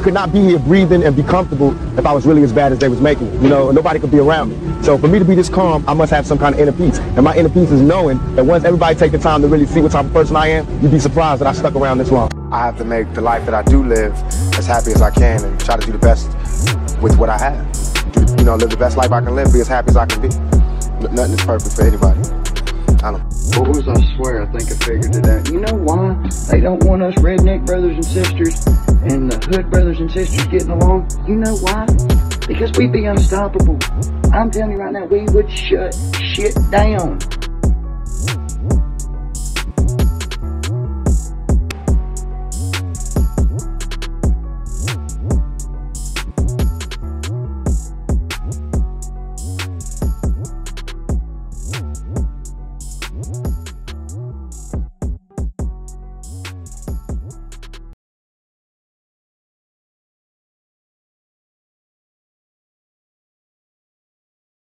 I could not be here breathing and be comfortable if I was really as bad as they was making. You know, nobody could be around me. So for me to be this calm, I must have some kind of inner peace. And my inner peace is knowing that once everybody take the time to really see what type of person I am, you'd be surprised that I stuck around this long. I have to make the life that I do live as happy as I can and try to do the best with what I have. Do, you know, live the best life I can live, be as happy as I can be. Nothing is perfect for anybody. I don't. Boys, I swear, I think I figured it out. You know why they don't want us redneck brothers and sisters and the hood brothers and sisters getting along? You know why? Because we'd be unstoppable. I'm telling you right now, we would shut shit down.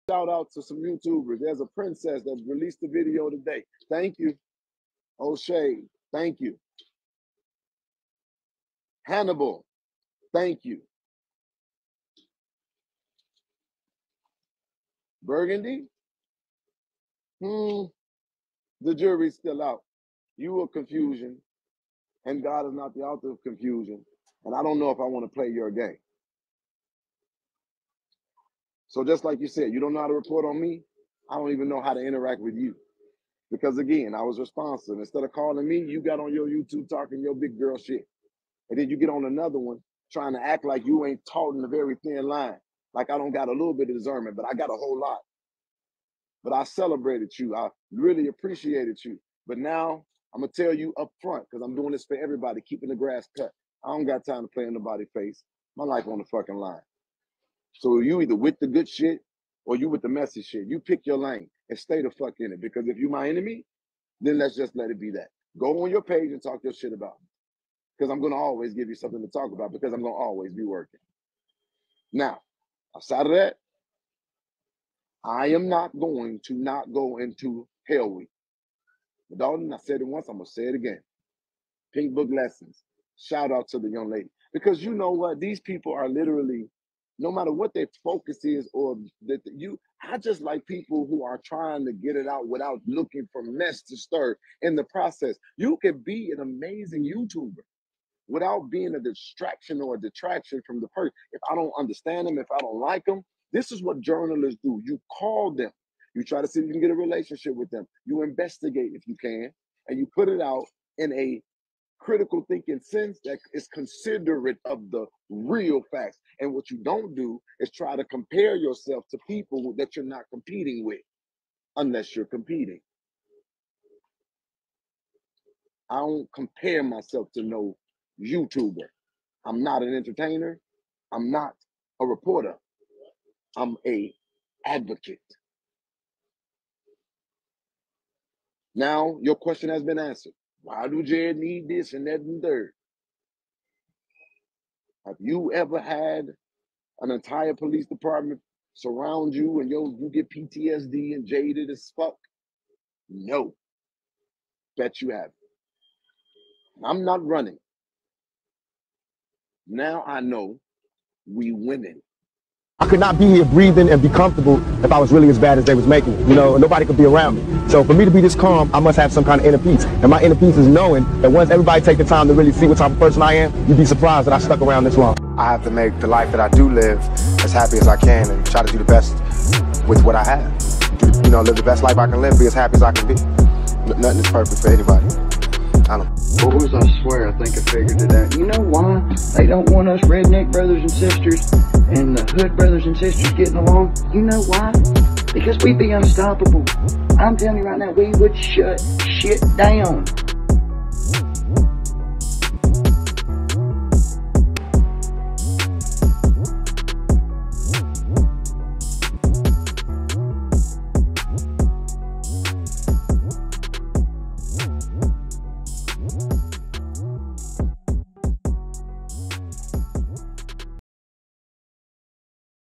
Shout out to some YouTubers. There's a princess that released the video today. Thank you. O'Shea, thank you. Hannibal, thank you. Burgundy, hmm, the jury's still out. You are confusion, and God is not the author of confusion. And I don't know if I want to play your game. So just like you said, you don't know how to report on me. I don't even know how to interact with you. Because again, I was responsive. Instead of calling me, you got on your YouTube talking your big girl shit. And then you get on another one trying to act like you ain't taught in a very thin line. Like I don't got a little bit of discernment, but I got a whole lot. But I celebrated you. I really appreciated you. But now I'm gonna tell you up front, because I'm doing this for everybody, keeping the grass cut. I don't got time to play in nobody's face. My life on the fucking line. So you either with the good shit or you with the messy shit. You pick your lane and stay the fuck in it. Because if you my enemy, then let's just let it be that. Go on your page and talk your shit about me. Because I'm gonna always give you something to talk about because I'm gonna always be working. Now, outside of that, I am not going to not go into Hell Week. But Dalton, I said it once, I'm gonna say it again. Pink Book Lessons. Shout out to the young lady. Because you know what? These people are literally no matter what their focus is or that you i just like people who are trying to get it out without looking for mess to stir in the process. You can be an amazing youtuber without being a distraction or a detraction from the person if i don't understand them if i don't like them this is what journalists do. You call them. You try to see if you can get a relationship with them. You investigate if you can and you put it out in a critical thinking sense that is considerate of the real facts. And what you don't do is try to compare yourself to people that you're not competing with, unless you're competing. I don't compare myself to no YouTuber. I'm not an entertainer. I'm not a reporter. I'm a advocate. Now your question has been answered. Why do Jared need this and that and third? Have you ever had an entire police department surround you and yo you get PTSD and jaded as fuck? No. Bet you have. I'm not running. Now I know we winning. I could not be here breathing and be comfortable if I was really as bad as they was making it. You know, nobody could be around me. So for me to be this calm, I must have some kind of inner peace. And my inner peace is knowing that once everybody take the time to really see what type of person I am, you'd be surprised that I stuck around this long. I have to make the life that I do live as happy as I can and try to do the best with what I have. Do, you know, live the best life I can live, be as happy as I can be. N- nothing is perfect for anybody. I don't. Boys, I swear, I think I figured it out. You know why they don't want us redneck brothers and sisters and the hood brothers and sisters getting along? You know why? Because we'd be unstoppable. I'm telling you right now, we would shut shit down.